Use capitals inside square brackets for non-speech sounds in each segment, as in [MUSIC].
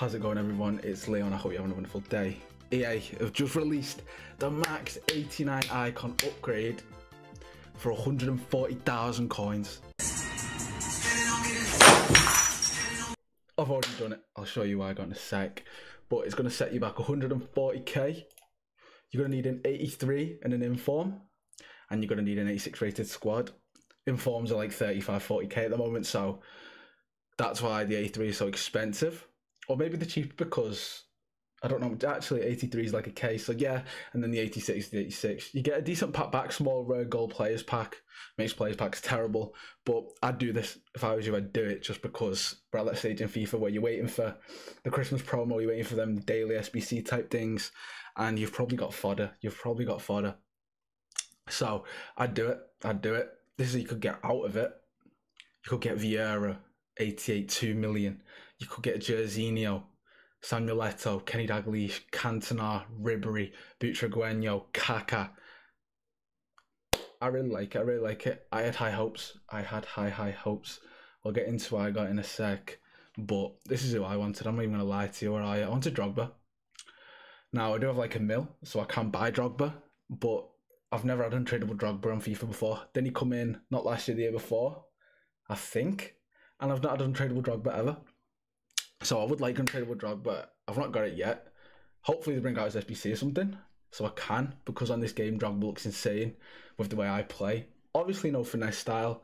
How's it going everyone? It's Leon, I hope you're having a wonderful day. EA have just released the Max 89 Icon upgrade for 140,000 coins. I've already done it, I'll show you why I got in a sec. But it's going to set you back 140k. You're going to need an 83 and an inform. And you're going to need an 86 rated squad. Informs are like 35, 40k at the moment, so that's why the 83 is so expensive or maybe the cheap because I don't know. Actually, 83 is like a case. So yeah, and then the 86 the 86. You get a decent pack back, small rare gold players pack. Makes players packs terrible. But I'd do this if I was you. I'd do it just because we're at that stage in FIFA where you're waiting for the Christmas promo, you're waiting for them daily SBC type things, and you've probably got fodder. You've probably got fodder. So I'd do it. I'd do it. This is you could get out of it. You could get Vieira, 88, 2 million. You could get Jairzinho, Samuel Eto'o, Kenny Dalglish, Cantona, Ribery, Butragueño, Kaka. I really like it. I really like it. I had high hopes. I had high, high hopes. We'll get into what I got in a sec. But this is who I wanted. I'm not even going to lie to you. I, I wanted Drogba. Now, I do have like a mill, so I can buy Drogba. But I've never had untradeable Drogba on FIFA before. Then he come in, not last year, the year before, I think. And I've not had untradeable Drogba ever. So I would like untradeable drug, but I've not got it yet. Hopefully they bring out his SBC or something, so I can, because on this game Drogba looks insane with the way I play. Obviously no finesse style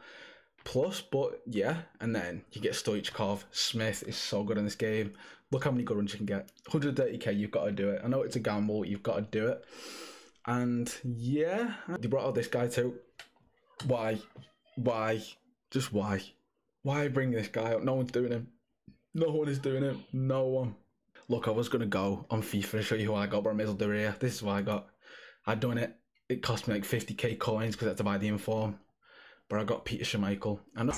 plus, but yeah, and then you get Stoichkov, Smith is so good in this game. Look how many good ones you can get. 130k, you've got to do it. I know it's a gamble, you've got to do it. And yeah, they brought out this guy too. Why? Why? Just why? Why bring this guy up? No one's doing him. No one is doing it. No one. Look, I was going to go on FIFA and show you who I got, but I may as well do it here. This is what I got. I'd done it. It cost me like 50k coins because I had to buy the inform. But I got Peter Schmeichel. I know.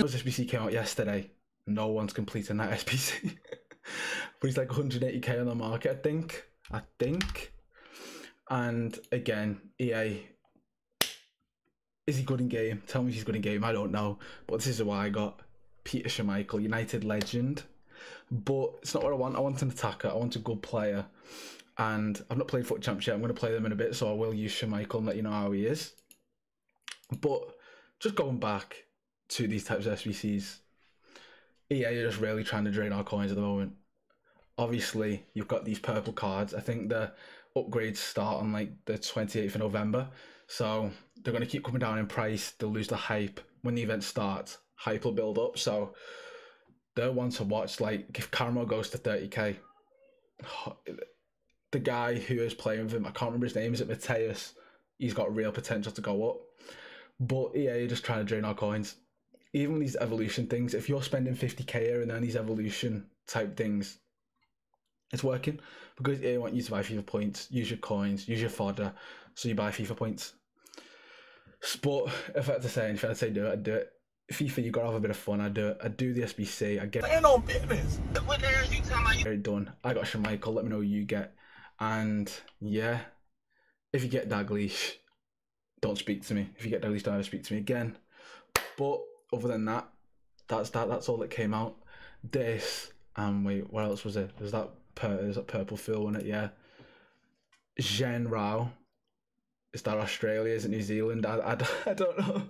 Those SBC came out yesterday. No one's completing that [LAUGHS] SBC. but he's like 180k on the market, I think. I think. And again, EA is he good in game? Tell me he's good in game. I don't know. But this is why I got Peter Schmeichel, United legend. But it's not what I want. I want an attacker. I want a good player. And I've not played FUT Champs yet. I'm going to play them in a bit, so I will use Schmeichel and let you know how he is. But just going back to these types of SBCs, EA are just really trying to drain our coins at the moment. Obviously, you've got these purple cards. I think the upgrades start on like the 28th of November. So they're going to keep coming down in price. They'll lose the hype when the event starts. Hype will build up. So they're one to watch. Like if Carmo goes to 30k, [SIGHS] the guy who is playing with him, I can't remember his name, is it Mateus? He's got real potential to go up. But EA are just trying to drain our coins. Even these evolution things, if you're spending 50k here and then these evolution type things, it's working because EA want you to buy FIFA points, use your coins, use your fodder, so you buy FIFA points. But if I had to say, if I had to say do it, I'd do it. FIFA, you gotta have a bit of fun. I do it. I do the SBC. I get it on business. What the hell you talking about? done. I got Schmeichel. Let me know who you get. And yeah, if you get Dalglish, don't speak to me. If you get Dalglish, don't ever speak to me again. But other than that, that's that. That's all that came out. This and wait, what else was it? Was that that purple fill? Wasn't it? Yeah. Zhen Rao is that Australia? Is it New Zealand? I, I, [LAUGHS] I don't know.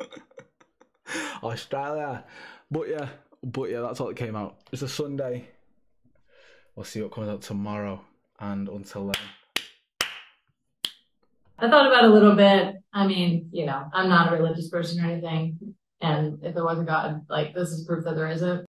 [LAUGHS] Australia. But yeah, but yeah, that's all that came out. It's a Sunday. We'll see what comes out tomorrow. And until then. I thought about a little bit. I mean, you know, I'm not a religious person or anything. And if there was a God, like, this is proof that there isn't.